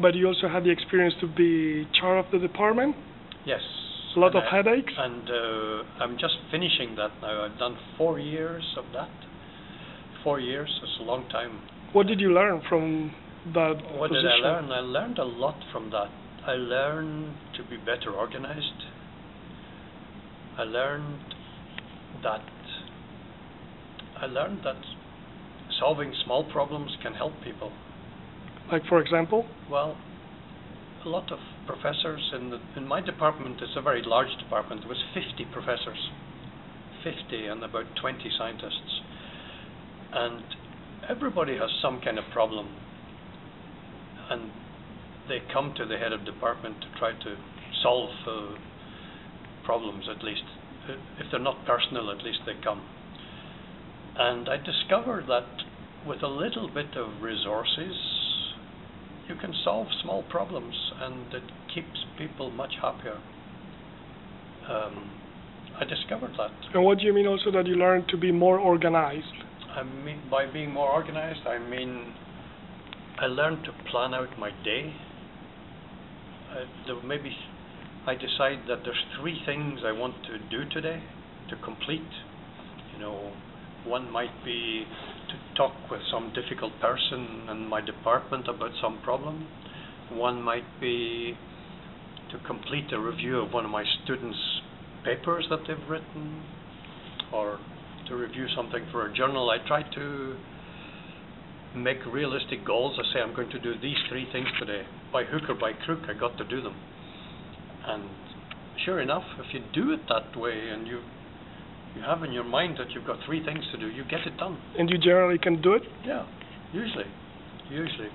But you also had the experience to be chair of the department. Yes. A lot and of I- headaches. And uh, I'm just finishing that now. I've done four years of that. Four years is a long time. What did you learn from that What position? did I learn? I learned a lot from that. I learned to be better organized. I learned that I learned that solving small problems can help people. Like for example, Well, a lot of professors in the, in my department. It's a very large department. There was 50 professors, 50, and about 20 scientists, and everybody has some kind of problem, and they come to the head of department to try to solve uh, problems. At least, Uh, if they're not personal, at least they come. And I discovered that with a little bit of resources, you can solve small problems and it keeps people much happier. Um, I discovered that. and what do you mean also that you learned to be more organized? I mean, by being more organized, I mean I learned to plan out my day. Uh, there maybe I decide that there's three things I want to do today to complete. You know, one might be talk with some difficult person in my department about some problem. One might be to complete a review of one of my students' papers that they've written, or to review something for a journal. I try to make realistic goals. I say I'm going to do these three things today. By hook or by crook, I got to do them. And sure enough, if you do it that way and you you have in your mind that you've got three things to do, you get it done. And you generally can do it. Yeah, usually, usually.